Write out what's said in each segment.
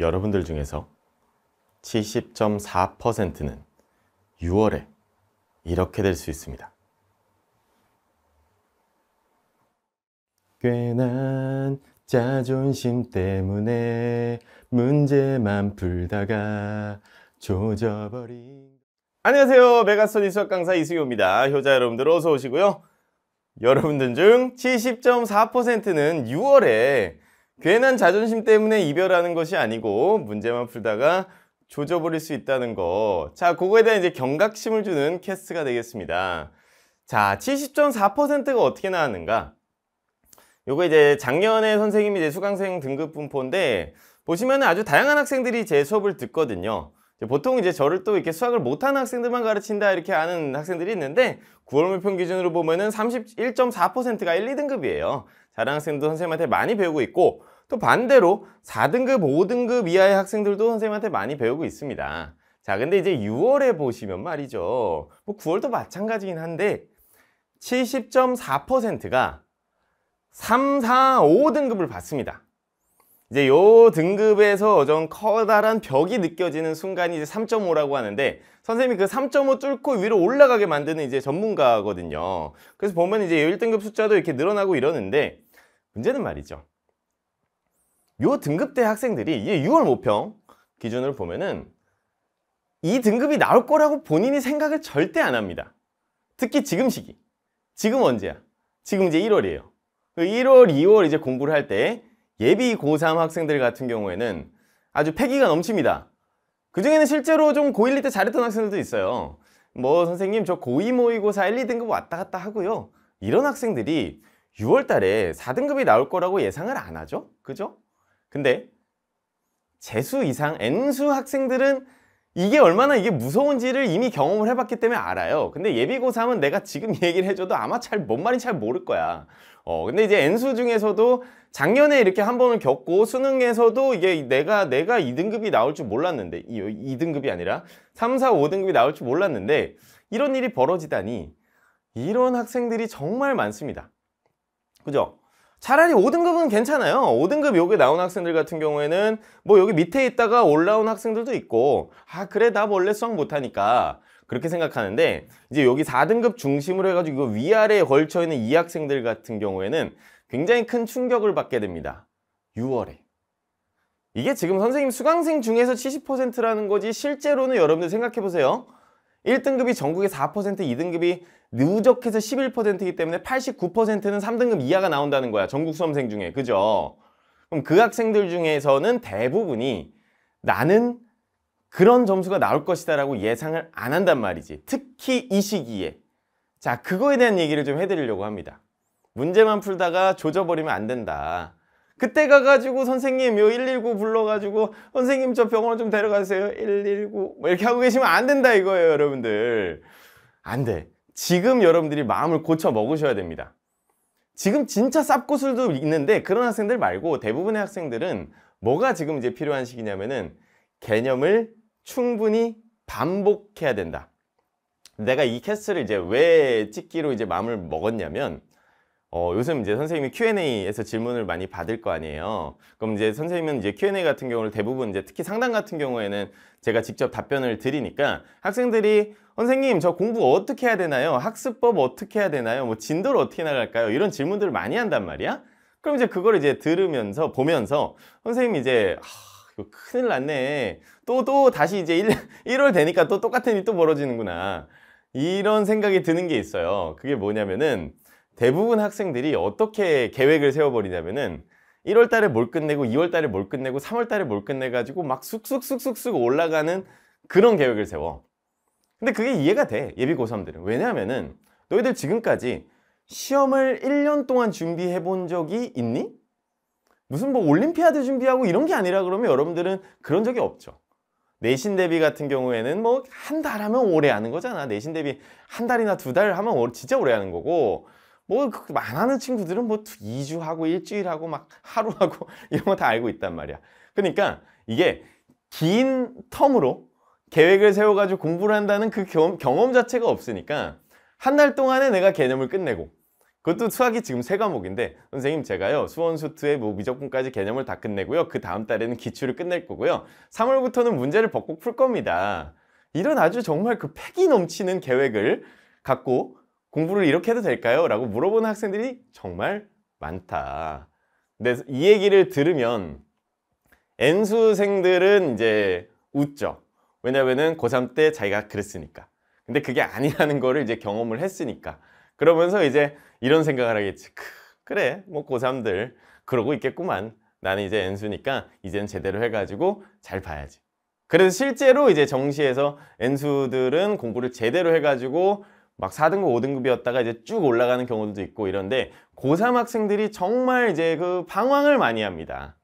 여러분들 중에서 70.4%는 6월에 이렇게 될 수 있습니다. 괜한 자존심 때문에 문제만 풀다가 조져버린 안녕하세요. 메가스터디 수학 강사 이승효입니다. 효자 여러분들 어서 오시고요. 여러분들 중 70.4%는 6월에 괜한 자존심 때문에 이별하는 것이 아니고 문제만 풀다가 조져버릴 수 있다는 거. 자, 그거에 대한 이제 경각심을 주는 캐스트가 되겠습니다. 자, 70.4%가 어떻게 나왔는가? 요거 이제 작년에 선생님이 이제 수강생 등급 분포인데 보시면 아주 다양한 학생들이 제 수업을 듣거든요. 보통 이제 저를 또 이렇게 수학을 못하는 학생들만 가르친다 이렇게 아는 학생들이 있는데 9월 물평 기준으로 보면은 31.4%가 1, 2등급이에요. 학생도 선생님한테 많이 배우고 있고 또 반대로 4등급, 5등급 이하의 학생들도 선생님한테 많이 배우고 있습니다. 자, 근데 이제 6월에 보시면 말이죠. 뭐 9월도 마찬가지긴 한데 70.4%가 3, 4, 5등급을 받습니다. 이제 요 등급에서 좀 커다란 벽이 느껴지는 순간이 이제 3.5라고 하는데 선생님이 그 3.5 뚫고 위로 올라가게 만드는 이제 전문가거든요. 그래서 보면 이제 1등급 숫자도 이렇게 늘어나고 이러는데 문제는 말이죠. 요 등급대 학생들이 이게 6월 모평 기준으로 보면은 이 등급이 나올 거라고 본인이 생각을 절대 안 합니다. 특히 지금 시기. 지금 언제야? 지금 이제 1월이에요. 1월, 그 2월 이제 공부를 할 때 예비 고3 학생들 같은 경우에는 아주 패기가 넘칩니다. 그 중에는 실제로 좀 고1, 2때 잘했던 학생들도 있어요. 뭐 선생님 저 고2 모의고사 1, 2등급 왔다 갔다 하고요. 이런 학생들이 6월 달에 4등급이 나올 거라고 예상을 안 하죠? 그죠? 근데 재수 이상 N수 학생들은 이게 얼마나 이게 무서운지를 이미 경험을 해봤기 때문에 알아요. 근데 예비고3은 내가 지금 얘기를 해줘도 아마 잘 뭔 말인지 잘 모를 거야. 어, 근데 이제 N수 중에서도 작년에 이렇게 한 번을 겪고 수능에서도 이게 내가, 내가 2등급이 나올 줄 몰랐는데, 이 2등급이 아니라 3, 4, 5등급이 나올 줄 몰랐는데, 이런 일이 벌어지다니, 이런 학생들이 정말 많습니다. 그죠? 차라리 5등급은 괜찮아요. 5등급 여기 나온 학생들 같은 경우에는 뭐 여기 밑에 있다가 올라온 학생들도 있고 아 그래 나 원래 수학 못하니까 그렇게 생각하는데 이제 여기 4등급 중심으로 해가지고 위아래에 걸쳐 있는 이 학생들 같은 경우에는 굉장히 큰 충격을 받게 됩니다. 6월에. 이게 지금 선생님 수강생 중에서 70%라는 거지 실제로는 여러분들 생각해 보세요. 1등급이 전국에 4%, 2등급이 누적해서 11%이기 때문에 89%는 3등급 이하가 나온다는 거야. 전국 수험생 중에. 그죠? 그럼 그 학생들 중에서는 대부분이 나는 그런 점수가 나올 것이다 라고 예상을 안 한단 말이지. 특히 이 시기에. 자, 그거에 대한 얘기를 좀 해드리려고 합니다. 문제만 풀다가 조져버리면 안 된다. 그때 가가지고 선생님 요 119 불러가지고 선생님 저 병원을 좀 데려가세요. 119 뭐 이렇게 하고 계시면 안 된다 이거예요 여러분들. 안 돼. 지금 여러분들이 마음을 고쳐 먹으셔야 됩니다. 지금 진짜 쌉고술도 있는데 그런 학생들 말고 대부분의 학생들은 뭐가 지금 이제 필요한 시기냐면은 개념을 충분히 반복해야 된다. 내가 이 캐스트를 이제 왜 찍기로 이제 마음을 먹었냐면 어, 요즘 이제 선생님이 Q&A에서 질문을 많이 받을 거 아니에요. 그럼 이제 선생님은 이제 Q&A 같은 경우를 대부분 이제 특히 상담 같은 경우에는 제가 직접 답변을 드리니까 학생들이 선생님 저 공부 어떻게 해야 되나요? 학습법 어떻게 해야 되나요? 뭐 진도를 어떻게 나갈까요? 이런 질문들을 많이 한단 말이야. 그럼 이제 그걸 이제 들으면서 보면서 선생님 이제 하, 이거 큰일 났네. 또또 다시 이제 1, 1월 되니까 또 똑같은 일이 또 벌어지는구나. 이런 생각이 드는 게 있어요. 그게 뭐냐면은 대부분 학생들이 어떻게 계획을 세워버리냐면은 1월 달에 뭘 끝내고 2월 달에 뭘 끝내고 3월 달에 뭘 끝내가지고 막 쑥쑥쑥쑥쑥 올라가는 그런 계획을 세워. 근데 그게 이해가 돼. 예비 고3들은. 왜냐하면은 너희들 지금까지 시험을 1년 동안 준비해 본 적이 있니? 무슨 뭐 올림피아드 준비하고 이런 게 아니라 그러면 여러분들은 그런 적이 없죠. 내신 대비 같은 경우에는 뭐 한 달 하면 오래 하는 거잖아. 내신 대비 한 달이나 두 달 하면 진짜 오래 하는 거고 뭐 안 하는 친구들은 뭐 2주 하고 일주일 하고 막 하루 하고 이런 거 다 알고 있단 말이야. 그러니까 이게 긴 텀으로 계획을 세워가지고 공부를 한다는 그 경험, 경험 자체가 없으니까 한 달 동안에 내가 개념을 끝내고 그것도 수학이 지금 세 과목인데 선생님 제가요 수원수투의 뭐 미적분까지 개념을 다 끝내고요. 그 다음 달에는 기출을 끝낼 거고요. 3월부터는 문제를 벅벅 풀 겁니다. 이런 아주 정말 그 패기 넘치는 계획을 갖고 공부를 이렇게 해도 될까요? 라고 물어보는 학생들이 정말 많다. 근데 이 얘기를 들으면 N수생들은 이제 웃죠. 왜냐면은 고3 때 자기가 그랬으니까. 근데 그게 아니라는 거를 이제 경험을 했으니까. 그러면서 이제 이런 생각을 하겠지. 그래 뭐 고3들 그러고 있겠구만. 나는 이제 N수니까 이제는 제대로 해가지고 잘 봐야지. 그래서 실제로 이제 정시에서 N수들은 공부를 제대로 해가지고 막 4등급, 5등급이었다가 이제 쭉 올라가는 경우도 있고 이런데 고3 학생들이 정말 이제 그 방황을 많이 합니다.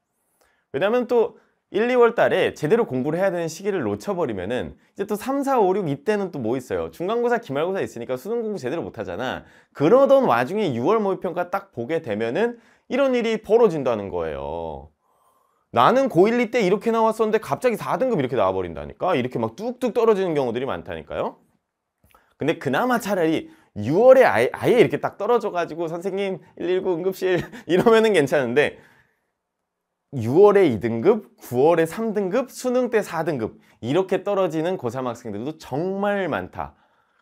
왜냐면 또 1, 2월 달에 제대로 공부를 해야 되는 시기를 놓쳐버리면은 이제 또 3, 4, 5, 6 이때는 또 뭐 있어요? 중간고사, 기말고사 있으니까 수능 공부 제대로 못 하잖아. 그러던 와중에 6월 모의평가 딱 보게 되면은 이런 일이 벌어진다는 거예요. 나는 고1, 2 때 이렇게 나왔었는데 갑자기 4등급 이렇게 나와버린다니까? 이렇게 막 뚝뚝 떨어지는 경우들이 많다니까요? 근데 그나마 차라리 6월에 아예, 아예 이렇게 딱 떨어져가지고 선생님 119 응급실 이러면은 괜찮은데 6월에 2등급, 9월에 3등급, 수능 때 4등급 이렇게 떨어지는 고3 학생들도 정말 많다.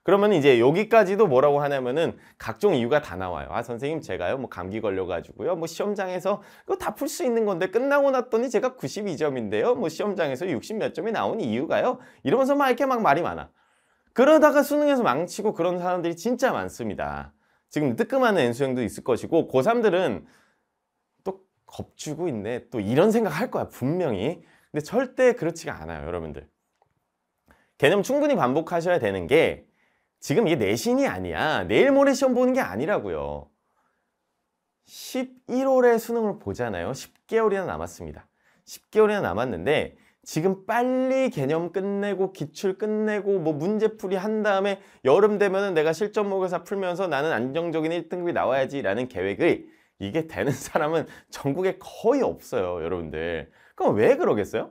그러면 이제 여기까지도 뭐라고 하냐면은 각종 이유가 다 나와요. 아 선생님 제가요 뭐 감기 걸려가지고요 뭐 시험장에서 그거 다 풀 수 있는 건데 끝나고 났더니 제가 92점인데요 뭐 시험장에서 60 몇 점이 나온 이유가요 이러면서 막 이렇게 막 말이 많아. 그러다가 수능에서 망치고 그런 사람들이 진짜 많습니다. 지금 뜨끔하는 N수형도 있을 것이고 고3들은 겁주고 있네. 또 이런 생각 할 거야, 분명히. 근데 절대 그렇지가 않아요, 여러분들. 개념 충분히 반복하셔야 되는 게 지금 이게 내신이 아니야. 내일 모레 시험 보는 게 아니라고요. 11월에 수능을 보잖아요. 10개월이나 남았습니다. 10개월이나 남았는데 지금 빨리 개념 끝내고 기출 끝내고 뭐 문제풀이 한 다음에 여름 되면은 내가 실전 모의고사 풀면서 나는 안정적인 1등급이 나와야지 라는 계획을 이게 되는 사람은 전국에 거의 없어요 여러분들. 그럼 왜 그러겠어요?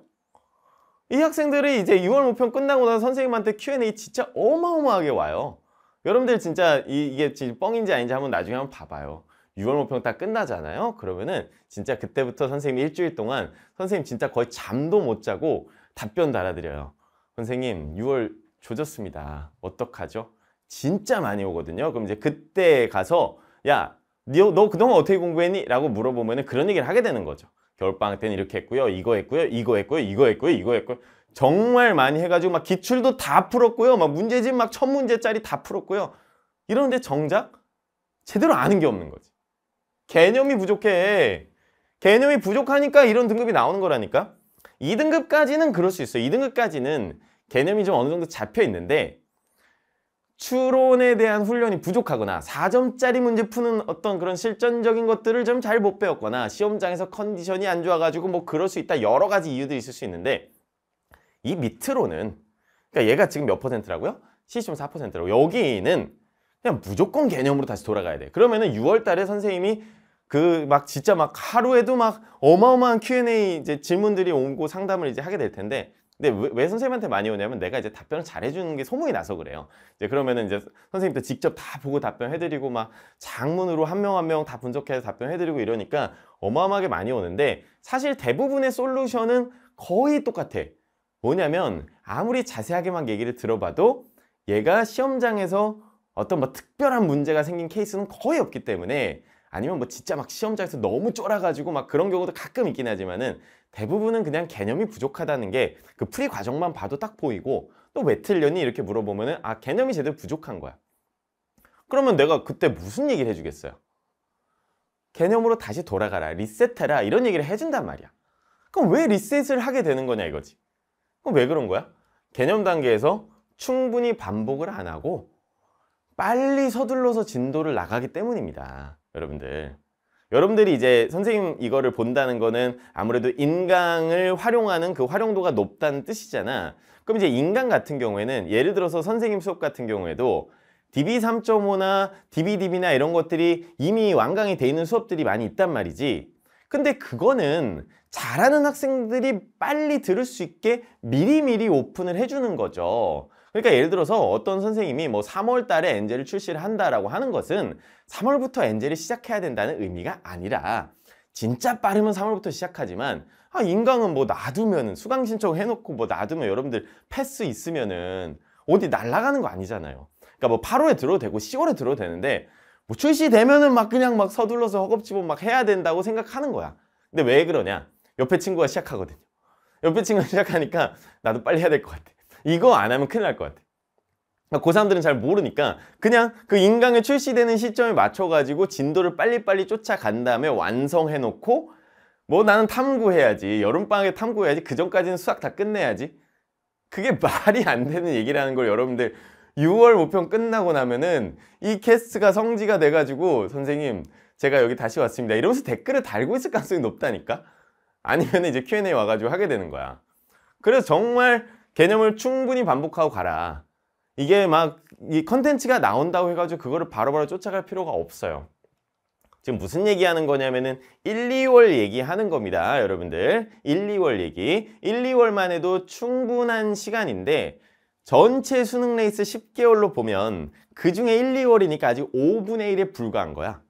이 학생들이 이제 6월 모평 끝나고 나서 선생님한테 Q&A 진짜 어마어마하게 와요. 여러분들 진짜 이, 게 지금 뻥인지 아닌지 한번 나중에 한번 봐봐요 6월 모평 다 끝나잖아요 그러면은 진짜 그때부터 선생님 일주일 동안 선생님 진짜 거의 잠도 못 자고 답변 달아드려요 선생님 6월 조졌습니다 어떡하죠? 진짜 많이 오거든요 그럼 이제 그때 가서 야 너, 너 그동안 어떻게 공부했니? 라고 물어보면 그런 얘기를 하게 되는 거죠. 겨울방학 때는 이렇게 했고요. 이거 했고요. 이거 했고요. 이거 했고요. 이거 했고요. 정말 많이 해가지고 막 기출도 다 풀었고요. 막 문제집 막 천 문제짜리 다 풀었고요. 이런데 정작 제대로 아는 게 없는 거지. 개념이 부족해. 개념이 부족하니까 이런 등급이 나오는 거라니까. 2등급까지는 그럴 수 있어요. 2등급까지는 개념이 좀 어느 정도 잡혀 있는데 추론에 대한 훈련이 부족하거나 4점짜리 문제 푸는 어떤 그런 실전적인 것들을 좀 잘 못 배웠거나 시험장에서 컨디션이 안 좋아가지고 뭐 그럴 수 있다 여러 가지 이유들이 있을 수 있는데 이 밑으로는 그러니까 얘가 지금 몇 퍼센트라고요? 70.4%라고 여기는 그냥 무조건 개념으로 다시 돌아가야 돼 그러면은 6월 달에 선생님이 그 막 진짜 막 하루에도 막 어마어마한 Q&A 이제 질문들이 오고 상담을 이제 하게 될 텐데 근데 왜, 왜, 선생님한테 많이 오냐면 내가 이제 답변을 잘해주는 게 소문이 나서 그래요. 이제 그러면은 이제 선생님도 직접 다 보고 답변해드리고 막 장문으로 한 명 한 명 다 분석해서 답변해드리고 이러니까 어마어마하게 많이 오는데 사실 대부분의 솔루션은 거의 똑같아. 뭐냐면 아무리 자세하게만 얘기를 들어봐도 얘가 시험장에서 어떤 뭐 특별한 문제가 생긴 케이스는 거의 없기 때문에 아니면 뭐 진짜 막 시험장에서 너무 쫄아가지고 막 그런 경우도 가끔 있긴 하지만은 대부분은 그냥 개념이 부족하다는 게 그 풀이 과정만 봐도 딱 보이고 또 왜 틀렸니? 이렇게 물어보면은 아 개념이 제대로 부족한 거야. 그러면 내가 그때 무슨 얘기를 해주겠어요? 개념으로 다시 돌아가라 리셋해라 이런 얘기를 해준단 말이야. 그럼 왜 리셋을 하게 되는 거냐 이거지. 그럼 왜 그런 거야? 개념 단계에서 충분히 반복을 안 하고 빨리 서둘러서 진도를 나가기 때문입니다 여러분들 여러분들이 이제 선생님 이거를 본다는 거는 아무래도 인강을 활용하는 그 활용도가 높다는 뜻이잖아. 그럼 이제 인강 같은 경우에는 예를 들어서 선생님 수업 같은 경우에도 DB 3.5나 DBDB나 이런 것들이 이미 완강이 돼 있는 수업들이 많이 있단 말이지. 근데 그거는 잘하는 학생들이 빨리 들을 수 있게 미리미리 오픈을 해주는 거죠. 그러니까 예를 들어서 어떤 선생님이 뭐 3월 달에 엔젤을 출시를 한다라고 하는 것은 3월부터 엔젤을 시작해야 된다는 의미가 아니라 진짜 빠르면 3월부터 시작하지만 아 인강은 뭐 놔두면은 수강 신청 해놓고 뭐 놔두면 여러분들 패스 있으면은 어디 날아가는 거 아니잖아요. 그러니까 뭐 8월에 들어도 되고 10월에 들어도 되는데 뭐 출시되면은 막 그냥 막 서둘러서 허겁지겁 막 해야 된다고 생각하는 거야. 근데 왜 그러냐? 옆에 친구가 시작하거든요. 옆에 친구가 시작하니까 나도 빨리 해야 될 것 같아. 이거 안 하면 큰일 날 것 같아. 고3들은 잘 모르니까 그냥 그 인강에 출시되는 시점에 맞춰가지고 진도를 빨리빨리 쫓아간 다음에 완성해놓고 뭐 나는 탐구해야지. 여름방학에 탐구해야지. 그 전까지는 수학 다 끝내야지. 그게 말이 안 되는 얘기라는 걸 여러분들 6월 모평 끝나고 나면은 이 캐스트가 성지가 돼가지고 선생님 제가 여기 다시 왔습니다. 이러면서 댓글을 달고 있을 가능성이 높다니까? 아니면 이제 Q&A 와가지고 하게 되는 거야. 그래서 정말 개념을 충분히 반복하고 가라. 이게 막 이 컨텐츠가 나온다고 해가지고 그거를 바로 바로 쫓아갈 필요가 없어요. 지금 무슨 얘기하는 거냐면은 1, 2월 얘기하는 겁니다. 여러분들. 1, 2월 얘기. 1, 2월만 해도 충분한 시간인데 전체 수능 레이스 10개월로 보면 그 중에 1, 2월이니까 아직 5분의 1에 불과한 거야.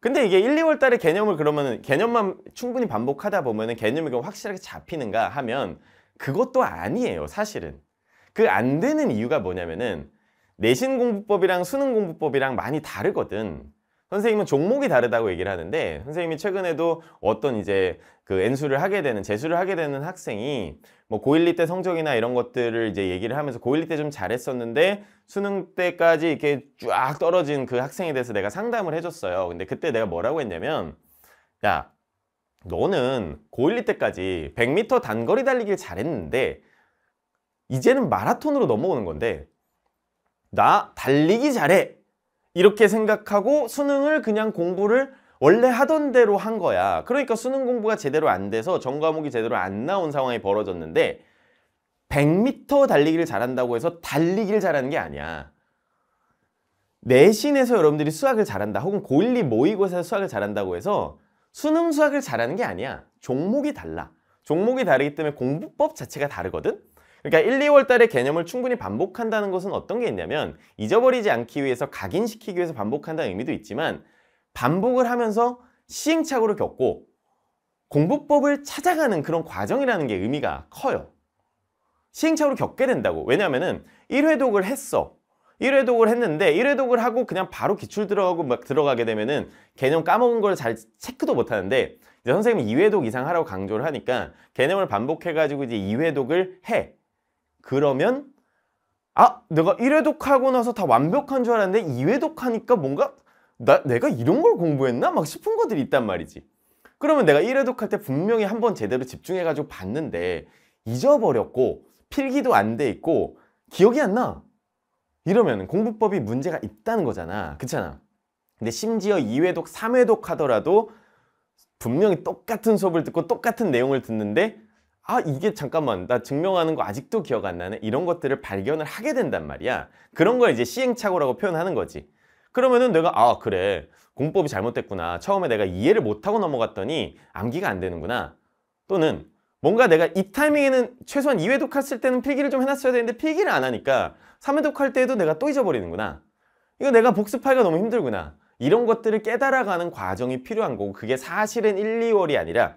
근데 이게 1, 2월 달에 개념을 그러면 개념만 충분히 반복하다 보면 은 개념이 확실하게 잡히는가 하면 그것도 아니에요, 사실은. 그 안 되는 이유가 뭐냐면은 내신 공부법이랑 수능 공부법이랑 많이 다르거든. 선생님은 종목이 다르다고 얘기를 하는데 선생님이 최근에도 어떤 이제 그 N수를 하게 되는 재수를 하게 되는 학생이 뭐 고1, 2때 성적이나 이런 것들을 이제 얘기를 하면서 고1, 2때 좀 잘했었는데 수능 때까지 이렇게 쫙 떨어진 그 학생에 대해서 내가 상담을 해줬어요. 근데 그때 내가 뭐라고 했냐면 야 너는 고1, 2때까지 100m 단거리 달리기를 잘했는데 이제는 마라톤으로 넘어오는 건데 나 달리기 잘해 이렇게 생각하고 수능을 그냥 공부를 원래 하던 대로 한 거야. 그러니까 수능 공부가 제대로 안 돼서 전 과목이 제대로 안 나온 상황이 벌어졌는데 100m 달리기를 잘한다고 해서 달리기를 잘하는 게 아니야. 내신에서 여러분들이 수학을 잘한다 혹은 고1, 2 모의고사에서 수학을 잘한다고 해서 수능 수학을 잘하는 게 아니야. 종목이 달라. 종목이 다르기 때문에 공부법 자체가 다르거든. 그러니까 1, 2월 달에 개념을 충분히 반복한다는 것은 어떤 게 있냐면 잊어버리지 않기 위해서 각인시키기 위해서 반복한다는 의미도 있지만 반복을 하면서 시행착오를 겪고 공부법을 찾아가는 그런 과정이라는 게 의미가 커요. 시행착오를 겪게 된다고. 왜냐면은 1회 독을 했어. 1회 독을 했는데 1회 독을 하고 그냥 바로 기출 들어가고 막 들어가게 되면은 개념 까먹은 걸 잘 체크도 못 하는데 이제 선생님이 2회 독 이상 하라고 강조를 하니까 개념을 반복해 가지고 이제 2회 독을 해. 그러면 아 내가 1회독 하고 나서 다 완벽한 줄 알았는데 2회독 하니까 뭔가 나, 내가 이런 걸 공부했나? 막 싶은 것들이 있단 말이지 그러면 내가 1회독 할 때 분명히 한 번 제대로 집중해 가지고 봤는데 잊어버렸고 필기도 안 돼 있고 기억이 안 나. 이러면 공부법이 문제가 있다는 거잖아. 그렇잖아. 근데 심지어 2회독, 3회독 하더라도 분명히 똑같은 수업을 듣고 똑같은 내용을 듣는데 아 이게 잠깐만 나 증명하는 거 아직도 기억 안 나네. 이런 것들을 발견을 하게 된단 말이야. 그런 걸 이제 시행착오라고 표현하는 거지. 그러면은 내가 아 그래. 공법이 잘못됐구나. 처음에 내가 이해를 못하고 넘어갔더니 암기가 안 되는구나. 또는 뭔가 내가 이 타이밍에는 최소한 2회 독 했을 때는 필기를 좀 해놨어야 되는데 필기를 안 하니까 3회 독 할 때에도 내가 또 잊어버리는구나 이거 내가 복습하기가 너무 힘들구나 이런 것들을 깨달아가는 과정이 필요한 거고 그게 사실은 1, 2월이 아니라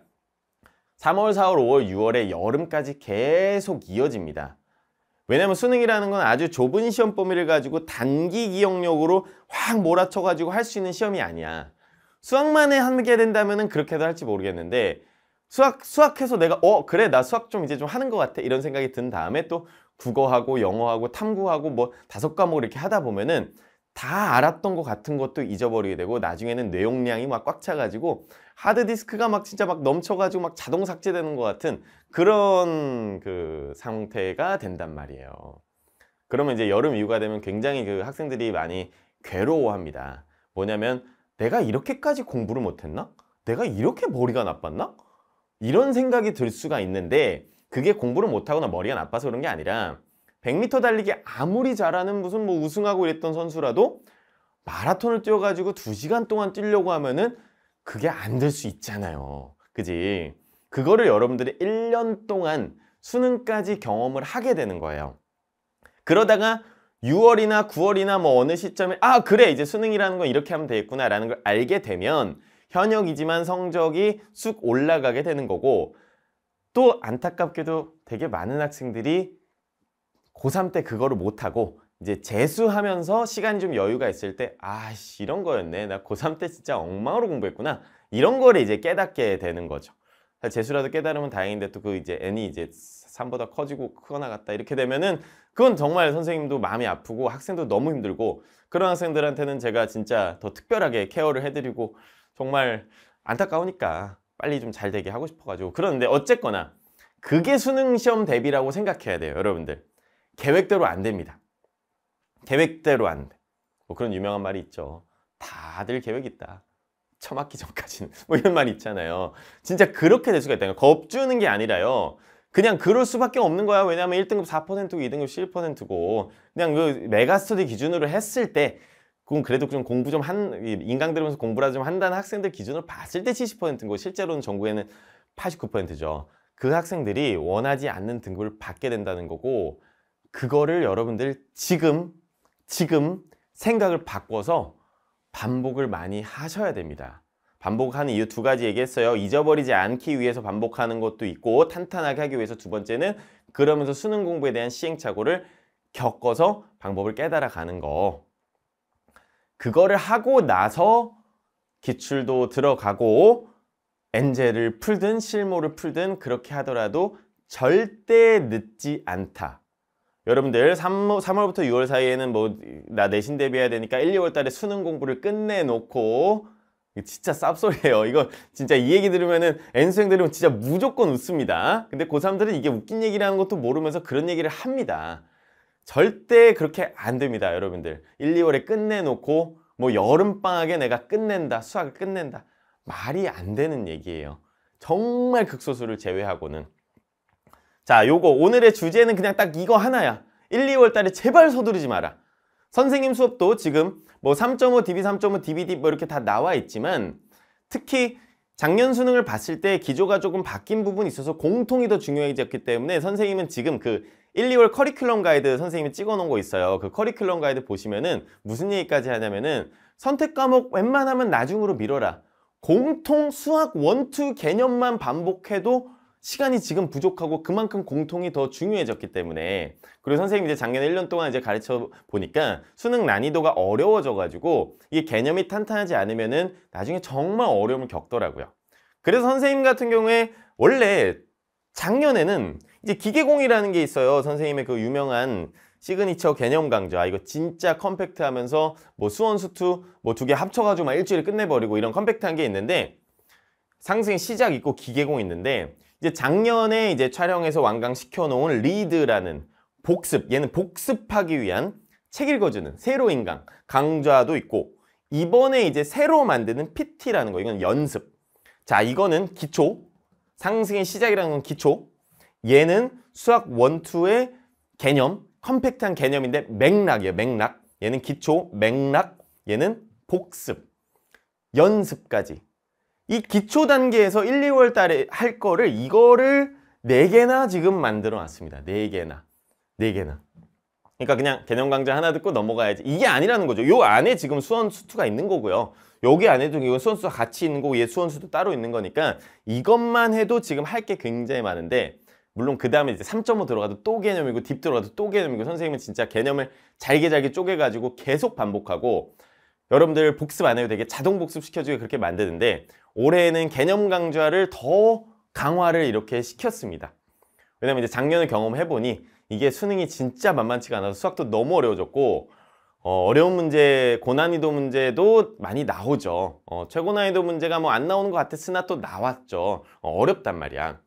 3월, 4월, 5월, 6월에 여름까지 계속 이어집니다. 왜냐면 수능이라는 건 아주 좁은 시험 범위를 가지고 단기 기억력으로 확 몰아쳐가지고 할 수 있는 시험이 아니야. 수학만 에 하게 된다면 그렇게도 할지 모르겠는데 수학, 수학해서 내가 어 그래 나 수학 좀 이제 좀 하는 것 같아 이런 생각이 든 다음에 또 국어하고 영어하고 탐구하고 뭐 다섯 과목 이렇게 하다 보면은 다 알았던 것 같은 것도 잊어버리게 되고 나중에는 내용량이 막 꽉 차가지고 하드디스크가 막 진짜 막 넘쳐가지고 막 자동 삭제되는 것 같은 그런 그 상태가 된단 말이에요. 그러면 이제 여름 이후가 되면 굉장히 그 학생들이 많이 괴로워합니다. 뭐냐면 내가 이렇게까지 공부를 못했나? 내가 이렇게 머리가 나빴나? 이런 생각이 들 수가 있는데 그게 공부를 못하거나 머리가 나빠서 그런 게 아니라 100m 달리기 아무리 잘하는 무슨 뭐 우승하고 이랬던 선수라도 마라톤을 뛰어가지고 2시간 동안 뛰려고 하면은 그게 안 될 수 있잖아요. 그지? 그거를 여러분들이 1년 동안 수능까지 경험을 하게 되는 거예요. 그러다가 6월이나 9월이나 뭐 어느 시점에 아 그래 이제 수능이라는 건 이렇게 하면 되겠구나 라는 걸 알게 되면 현역이지만 성적이 쑥 올라가게 되는 거고 또 안타깝게도 되게 많은 학생들이 고3 때 그거를 못하고 이제 재수하면서 시간이 좀 여유가 있을 때 아씨 이런 거였네. 나 고3 때 진짜 엉망으로 공부했구나. 이런 거를 이제 깨닫게 되는 거죠. 재수라도 깨달으면 다행인데 또 그 이제 n이 이제 3보다 커지고 같다 이렇게 되면은 그건 정말 선생님도 마음이 아프고 학생도 너무 힘들고 그런 학생들한테는 제가 진짜 더 특별하게 케어를 해드리고 정말 안타까우니까 빨리 좀 잘 되게 하고 싶어가지고 그러는데 어쨌거나 그게 수능 시험 대비라고 생각해야 돼요 여러분들. 계획대로 안 됩니다. 계획대로 안 돼. 뭐 그런 유명한 말이 있죠. 다들 계획 있다. 처맞기 전까지는. 뭐 이런 말 있잖아요. 진짜 그렇게 될 수가 있다는 겁주는 게 아니라요. 그냥 그럴 수밖에 없는 거야. 왜냐하면 1등급 4%고 2등급 11%고 그냥 그 메가스터디 기준으로 했을 때 그건 그래도 좀 공부 좀 한 인강 들으면서 공부라도 좀 한다는 학생들 기준으로 봤을 때 70%인 거 실제로는 전국에는 89%죠 그 학생들이 원하지 않는 등급을 받게 된다는 거고 그거를 여러분들 지금 지금 생각을 바꿔서 반복을 많이 하셔야 됩니다. 반복하는 이유 두 가지 얘기했어요. 잊어버리지 않기 위해서 반복하는 것도 있고 탄탄하게 하기 위해서 두 번째는 그러면서 수능 공부에 대한 시행착오를 겪어서 방법을 깨달아 가는 거. 그거를 하고 나서 기출도 들어가고 엔젤을 풀든 실무를 풀든 그렇게 하더라도 절대 늦지 않다. 여러분들 3, 3월부터 6월 사이에는 뭐 나 내신 대비해야 되니까 1, 2월 달에 수능 공부를 끝내놓고 진짜 쌉소리예요. 이거 진짜 이 얘기 들으면은 N수생 들으면 진짜 무조건 웃습니다. 근데 고3들은 이게 웃긴 얘기라는 것도 모르면서 그런 얘기를 합니다. 절대 그렇게 안 됩니다, 여러분들. 1, 2월에 끝내놓고 뭐 여름방학에 내가 끝낸다, 수학을 끝낸다. 말이 안 되는 얘기예요. 정말 극소수를 제외하고는. 자, 요거 오늘의 주제는 그냥 딱 이거 하나야. 1, 2월 달에 제발 서두르지 마라. 선생님 수업도 지금 뭐 3.5, DB 3.5, DBD 뭐 이렇게 다 나와 있지만 특히 작년 수능을 봤을 때 기조가 조금 바뀐 부분이 있어서 공통이 더 중요해졌기 때문에 선생님은 지금 그 1, 2월 커리큘럼 가이드 선생님이 찍어 놓은 거 있어요. 그 커리큘럼 가이드 보시면은 무슨 얘기까지 하냐면은 선택 과목 웬만하면 나중으로 미뤄라. 공통 수학 원투 개념만 반복해도 시간이 지금 부족하고 그만큼 공통이 더 중요해졌기 때문에 그리고 선생님이 이제 작년에 1년 동안 이제 가르쳐 보니까 수능 난이도가 어려워져 가지고 이게 개념이 탄탄하지 않으면은 나중에 정말 어려움을 겪더라고요. 그래서 선생님 같은 경우에 원래 작년에는 이제 기계공이라는 게 있어요. 선생님의 그 유명한 시그니처 개념 강좌. 아, 이거 진짜 컴팩트하면서 뭐 수one 수two 뭐 두 개 합쳐가지고 막 일주일에 끝내버리고 이런 컴팩트한 게 있는데 상승 시작 있고 기계공 있는데 이제 작년에 이제 촬영해서 완강 시켜 놓은 Read라는 복습 얘는 복습하기 위한 책 읽어주는 새로 인강 강좌도 있고 이번에 이제 새로 만드는 PT라는 거 이건 연습. 자 이거는 기초 상승의 시작이라는 건 기초 얘는 수학 원투의 개념 컴팩트한 개념인데 맥락이에요. 맥락. 얘는 기초, 맥락, 얘는 복습, 연습까지. 이 기초 단계에서 1, 2월 달에 할 거를 이거를 4개나 지금 만들어 놨습니다. 4개나. 4개나. 그러니까 그냥 개념 강좌 하나 듣고 넘어가야지. 이게 아니라는 거죠. 요 안에 지금 수원 수투가 있는 거고요. 여기 안에도 이건 수원 수가 같이 있는 거고 얘 수원 수도 따로 있는 거니까 이것만 해도 지금 할 게 굉장히 많은데 물론 그 다음에 이제 3.5 들어가도 또 개념이고 딥 들어가도 또 개념이고 선생님은 진짜 개념을 잘게 잘게 쪼개가지고 계속 반복하고 여러분들 복습 안 해도 되게 자동 복습 시켜주게 그렇게 만드는데 올해는 개념 강좌를 더 강화를 이렇게 시켰습니다. 왜냐면 이제 작년에 경험해보니 이게 수능이 진짜 만만치가 않아서 수학도 너무 어려워졌고 어, 려운 문제, 고난이도 문제도 많이 나오죠. 어, 최고난이도 문제가 뭐 안 나오는 것 같았으나 또 나왔죠. 어, 렵단 말이야.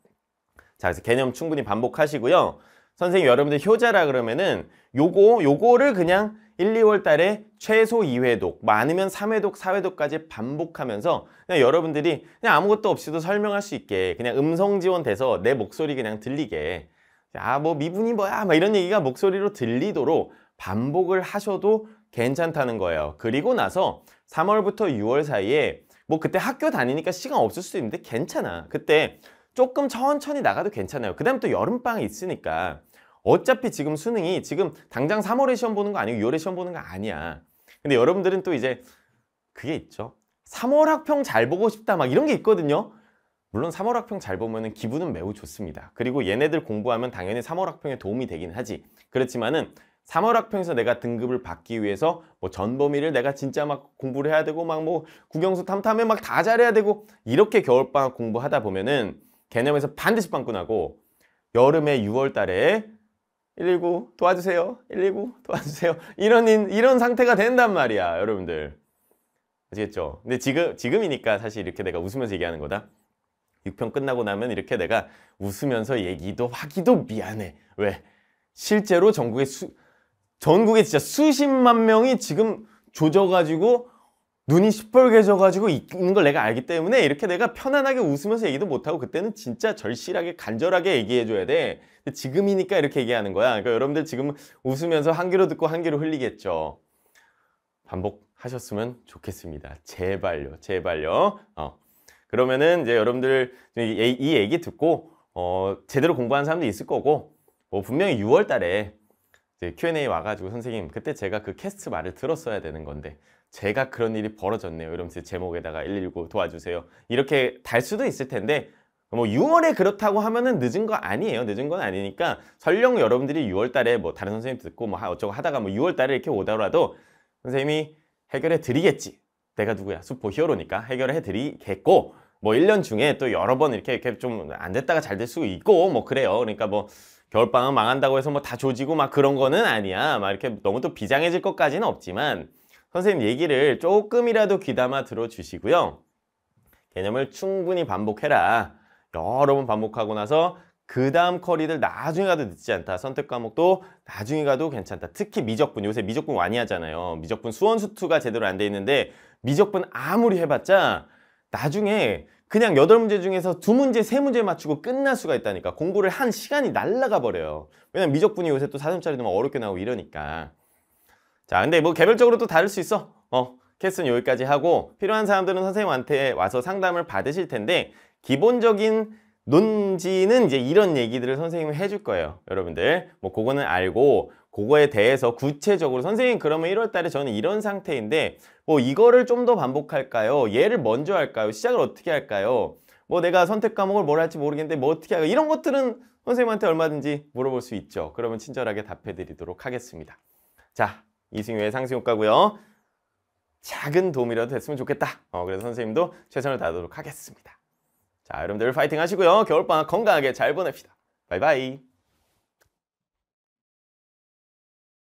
자, 그래서 개념 충분히 반복하시고요. 선생님 여러분들 효자라 그러면은 요거 요거를 그냥 1, 2월 달에 최소 2회독, 많으면 3회독, 4회독까지 반복하면서 그냥 여러분들이 그냥 아무것도 없이도 설명할 수 있게 그냥 음성 지원돼서 내 목소리 그냥 들리게 아 뭐 미분이 뭐야 막 이런 얘기가 목소리로 들리도록 반복을 하셔도 괜찮다는 거예요. 그리고 나서 3월부터 6월 사이에 뭐 그때 학교 다니니까 시간 없을 수도 있는데 괜찮아. 그때 조금 천천히 나가도 괜찮아요. 그 다음에 또 여름방학 있으니까 어차피 지금 수능이 지금 당장 3월에 시험 보는 거 아니고 6월에 시험 보는 거 아니야. 근데 여러분들은 또 이제 그게 있죠. 3월 학평 잘 보고 싶다 막 이런 게 있거든요. 물론 3월 학평 잘 보면은 기분은 매우 좋습니다. 그리고 얘네들 공부하면 당연히 3월 학평에 도움이 되긴 하지. 그렇지만은 3월 학평에서 내가 등급을 받기 위해서 뭐 전범위를 내가 진짜 막 공부를 해야 되고 막 뭐 국영수 탐탐에 막 다 잘해야 되고 이렇게 겨울방학 공부하다 보면은 개념에서 반드시 빵꾸 나고 여름에 6월 달에 119 도와주세요. 119 도와주세요. 이런 인- 이런 상태가 된단 말이야, 여러분들. 아시겠죠? 근데 지금 지금이니까 사실 이렇게 내가 웃으면서 얘기하는 거다. 6편 끝나고 나면 이렇게 내가 웃으면서 얘기도 하기도 미안해. 왜? 실제로 전국에 수 전국에 진짜 수십만 명이 지금 조져가지고 눈이 시뻘개져가지고 있는 걸 내가 알기 때문에 이렇게 내가 편안하게 웃으면서 얘기도 못하고 그때는 진짜 절실하게 간절하게 얘기해줘야 돼. 근데 지금이니까 이렇게 얘기하는 거야. 그러니까 여러분들 지금 웃으면서 한 귀로 듣고 한 귀로 흘리겠죠. 반복하셨으면 좋겠습니다. 제발요, 제발요. 어. 그러면은 이제 여러분들 이, 이 얘기 듣고 어, 제대로 공부한 사람도 있을 거고 뭐 분명히 6월 달에 Q&A 와가지고 선생님 그때 제가 그 캐스트 말을 들었어야 되는 건데 제가 그런 일이 벌어졌네요. 이러면서 제목에다가 119 도와주세요. 이렇게 달 수도 있을 텐데 뭐 6월에 그렇다고 하면은 늦은 거 아니에요. 늦은 건 아니니까 설령 여러분들이 6월 달에 뭐 다른 선생님 듣고 뭐 어쩌고 하다가 뭐 6월 달에 이렇게 오더라도 선생님이 해결해 드리겠지. 내가 누구야? 수포 히어로니까 해결해 드리겠고 뭐 1년 중에 또 여러 번 이렇게 이렇게 좀 안 됐다가 잘 될 수 있고 뭐 그래요. 그러니까 뭐 겨울방학 망한다고 해서 뭐 다 조지고 막 그런 거는 아니야. 막 이렇게 너무 또 비장해질 것까지는 없지만 선생님 얘기를 조금이라도 귀담아 들어주시고요. 개념을 충분히 반복해라. 여러 번 반복하고 나서 그 다음 커리들 나중에 가도 늦지 않다. 선택 과목도 나중에 가도 괜찮다. 특히 미적분. 요새 미적분 많이 하잖아요. 미적분 수원 수투가 제대로 안 돼 있는데 미적분 아무리 해봤자 나중에 그냥 여덟 문제 중에서 두 문제, 세 문제 맞추고 끝날 수가 있다니까. 공부를 한 시간이 날라가 버려요. 왜냐면 미적분이 요새 또 사점짜리도 막 어렵게 나오고 이러니까. 자, 근데 뭐 개별적으로 또 다를 수 있어. 어, 캐스는 여기까지 하고 필요한 사람들은 선생님한테 와서 상담을 받으실 텐데 기본적인 논지는 이제 이런 얘기들을 선생님이 해줄 거예요. 여러분들. 뭐 그거는 알고 그거에 대해서 구체적으로 선생님 그러면 1월 달에 저는 이런 상태인데 뭐 이거를 좀 더 반복할까요? 얘를 먼저 할까요? 시작을 어떻게 할까요? 뭐 내가 선택 과목을 뭘 할지 모르겠는데 뭐 어떻게 할까? 이런 것들은 선생님한테 얼마든지 물어볼 수 있죠. 그러면 친절하게 답해 드리도록 하겠습니다. 자, 이승유의 상승효과고요. 작은 도움이라도 됐으면 좋겠다. 어, 그래서 선생님도 최선을 다하도록 하겠습니다. 자, 여러분들 파이팅 하시고요. 겨울방학 건강하게 잘 보냅시다. 바이바이.